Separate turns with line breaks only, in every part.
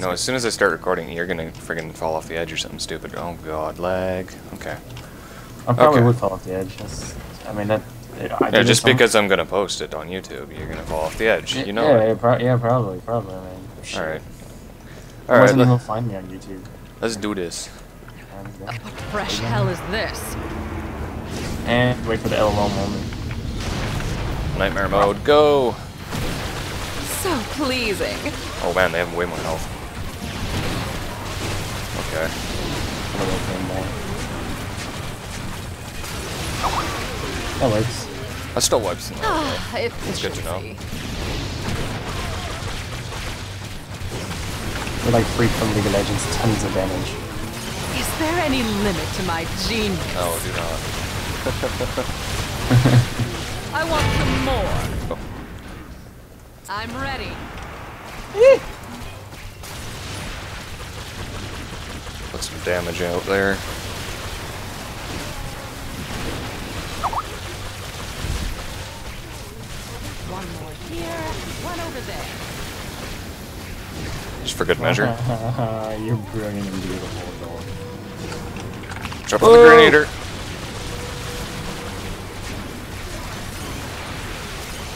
No, as soon as I start recording, you're gonna friggin' fall off the edge or something stupid. Oh god, lag. Okay.
I probably
Okay.
would fall off the edge. That's, I mean, that. It, I
Yeah, just because I'm gonna post it on YouTube, you're gonna fall off the edge.
some-
You know
yeah,
it.
Yeah, pro- yeah, probably, probably. I mean. all
right.
All
right.
wasn't
let,
even find me on YouTube.
let's do this.
What fresh hell is this?
and wait for the LOL moment.
Nightmare mode, go!
So pleasing.
Oh man, they have way more health. Okay.
I'm gonna wait more. That works.
I still wipes them out.
Ah,
That's good to know.
We're like free from League of Legends, tons of damage.
Is there any limit to my genius?
No, do not.
I want some more.
Oh.
I'm ready.
Some damage out there.
One more here, one over there.
Just for good measure.
You're brilliant and beautiful, dog.
Drop the
Oh.
grenadier.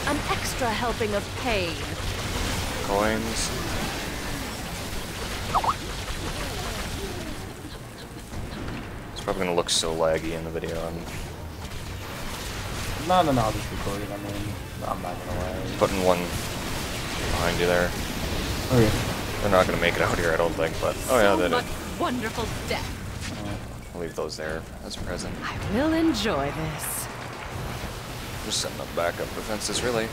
An extra helping of pain.
Coins. Probably gonna look so laggy in the video. I'm
No, no, no, I'll just record it. I mean, I'm not gonna lie.
putting one behind you there.
Okay.
They're not gonna make it out here, I don't think, but oh yeah,
so
they did.
wonderful death.
I'll leave those there as a present.
I will enjoy this.
Just setting up backup defenses, really.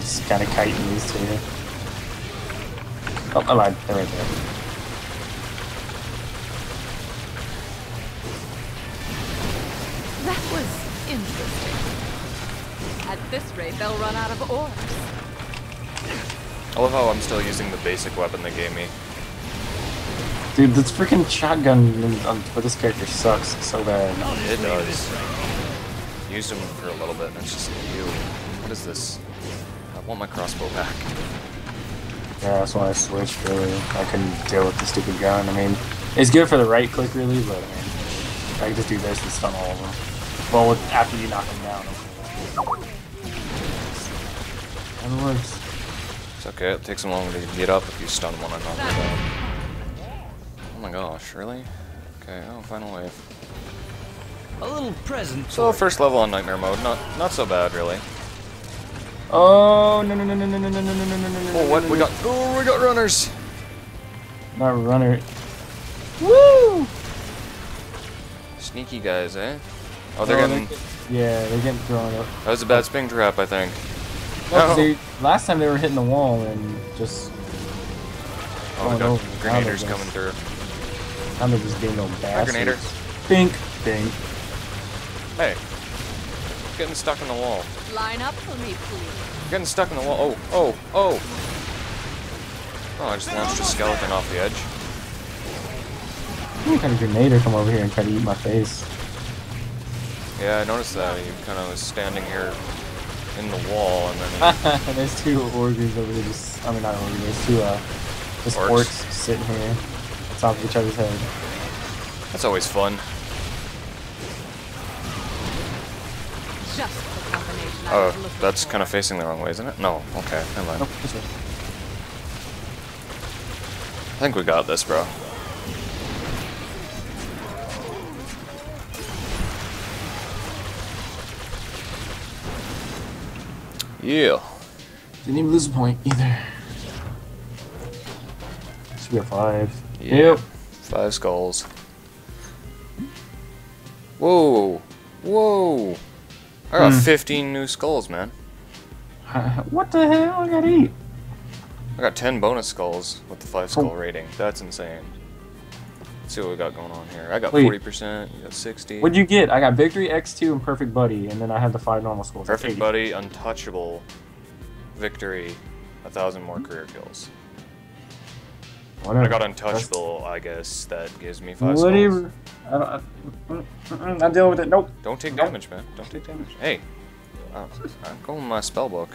Here right now. I'm just kind of kiting these two. Oh, I lied. They're right there.
That was interesting. At this rate, they'll run out of orbs.
I love how I'm still using the basic weapon they gave me.
Dude, this freaking shotgun um, for this character sucks so bad.
It does. Used them for a little bit, and it's just you. What is this? I want my crossbow back.
Yeah, that's why I switched, really. I couldn't deal with the stupid gun. I mean, it's good for the right click, really, but I mean, I can just do this and stun all of them. Well, with, after you knock them down. And it works.
It's okay, it takes them longer to get up if you stun one another. Oh my gosh, really? Okay, oh, final wave.
A little present.
So first level on nightmare mode, not not so bad really.
Oh, no, no, no, no, no, no, no, no, no, no, no, no,
Oh, what we got? Oh, we got runners.
Not runner. Woo!
Sneaky guys, eh? Oh, they're
Oh,
getting.
Yeah, they're getting thrown up.
That was a bad spring trap, I think.
No, 'cause
No.
they, last time they were hitting the wall and just.
Oh, we
Oh,
got
no.
grenadiers coming through.
Now they're just being no bastards.
Grenader.
Bink, bink.
Hey, getting stuck in the wall.
Line up for me, please.
Getting stuck in the wall. Oh, oh, oh. Oh, I just launched a skeleton off the edge.
What kind of grenader come over here and try to eat my face?
Yeah, I noticed that. You kind of was standing here in the wall, and then he,
there's two orgers over there just, I mean not orgers, there's two, uh, just
Orcs.
orcs, sitting here on top of each other's head.
that's always fun. Oh,
was looking
that's kind of facing the wrong way, isn't it? No, okay, never mind.
Nope.
I think we got this, bro. Yeah.
Didn't even lose a point either. Should be a five.
Yeah.
Yep.
Five skulls. Whoa. Whoa. I got
Hmm.
15 new skulls, man.
what the hell? I got eight.
I got 10 bonus skulls with the 5 skull
Oh.
rating. That's insane. Let's see what we got going on here. I got
Wait.
40%, you got 60.
What'd you get? I got Victory, X2, and Perfect Buddy, and then I had the five normal skulls.
Perfect Buddy, Untouchable, Victory, a thousand more career kills.
Whatever.
I got
That's-
untouchable, I guess, that gives me five skulls.
I don't, I, mm, mm, mm, I'm dealing with it. Nope.
Don't take damage, man. Don't take damage. Hey, uh, I'm going with my spell book.